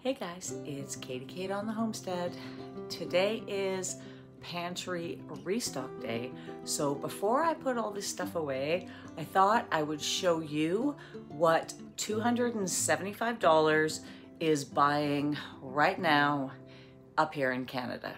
Hey guys, it's Katie Kate on the Homestead. Today is pantry restock day. So before I put all this stuff away, I thought I would show you what $275 is buying right now up here in Canada.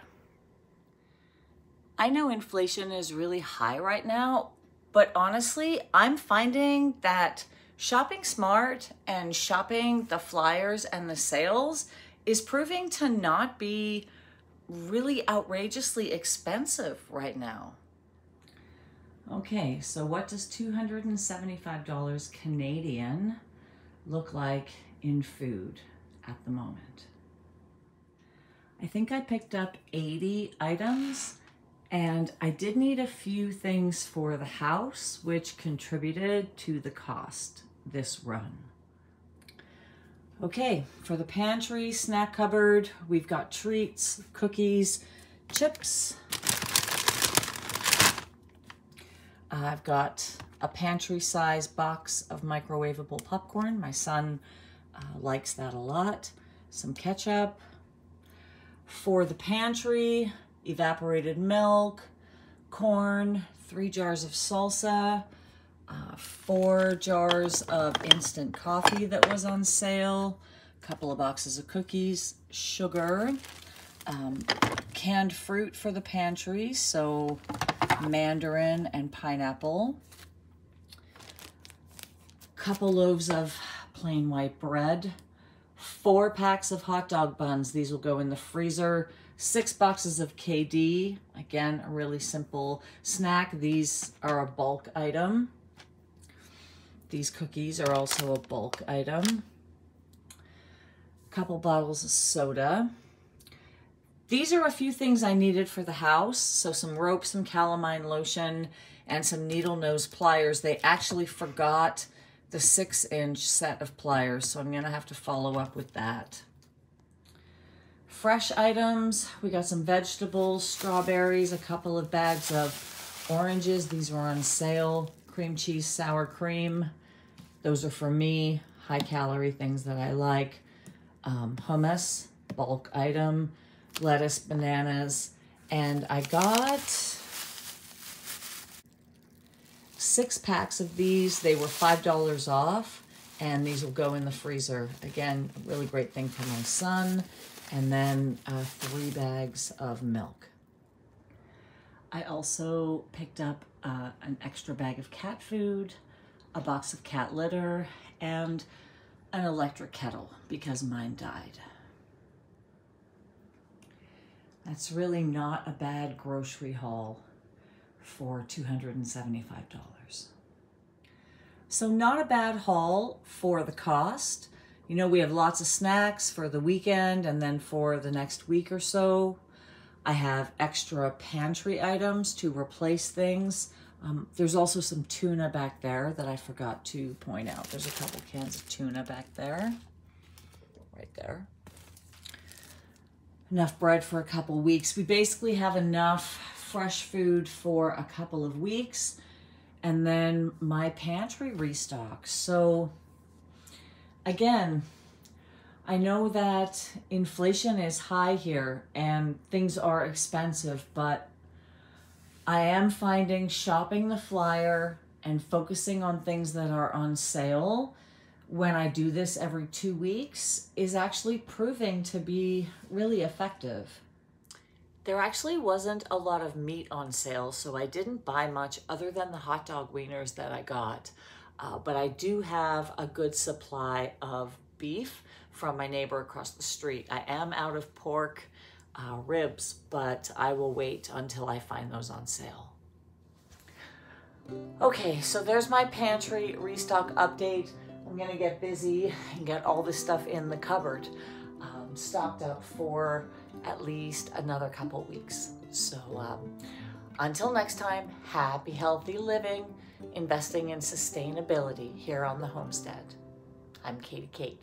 I know inflation is really high right now, but honestly, I'm finding that shopping smart and shopping the flyers and the sales is proving to not be really outrageously expensive right now. Okay, so what does $275 Canadian look like in food at the moment? I think I picked up 80 items and I did need a few things for the house, which contributed to the cost this run. Okay, for the pantry snack cupboard, we've got treats, cookies, chips. I've got a pantry size box of microwavable popcorn. My son uh, likes that a lot. Some ketchup. For the pantry, evaporated milk, corn, three jars of salsa, uh, four jars of instant coffee that was on sale, a couple of boxes of cookies, sugar, um, canned fruit for the pantry, so mandarin and pineapple, couple loaves of plain white bread, four packs of hot dog buns. These will go in the freezer. Six boxes of KD. Again, a really simple snack. These are a bulk item. These cookies are also a bulk item. A couple bottles of soda. These are a few things I needed for the house. So some rope, some calamine lotion, and some needle nose pliers. They actually forgot the six inch set of pliers, so I'm gonna have to follow up with that. Fresh items, we got some vegetables, strawberries, a couple of bags of oranges. These were on sale. Cream cheese, sour cream, those are for me, high calorie things that I like. Um, hummus, bulk item, lettuce, bananas, and I got six packs of these. They were $5 off, and these will go in the freezer. Again, a really great thing for my son. And then uh, three bags of milk. I also picked up uh, an extra bag of cat food, a box of cat litter, and an electric kettle because mine died. That's really not a bad grocery haul for $275. So not a bad haul for the cost. You know, we have lots of snacks for the weekend and then for the next week or so. I have extra pantry items to replace things. Um, there's also some tuna back there that I forgot to point out. There's a couple cans of tuna back there, right there. Enough bread for a couple weeks. We basically have enough fresh food for a couple of weeks and then my pantry restocks. So again, I know that inflation is high here and things are expensive, but I am finding shopping the flyer and focusing on things that are on sale when I do this every two weeks is actually proving to be really effective. There actually wasn't a lot of meat on sale, so I didn't buy much other than the hot dog wieners that I got. Uh, but I do have a good supply of beef from my neighbor across the street. I am out of pork uh, ribs, but I will wait until I find those on sale. Okay, so there's my pantry restock update. I'm gonna get busy and get all this stuff in the cupboard um, stocked up for at least another couple weeks. So um, until next time, happy, healthy living, investing in sustainability here on the homestead. I'm Katie Kate,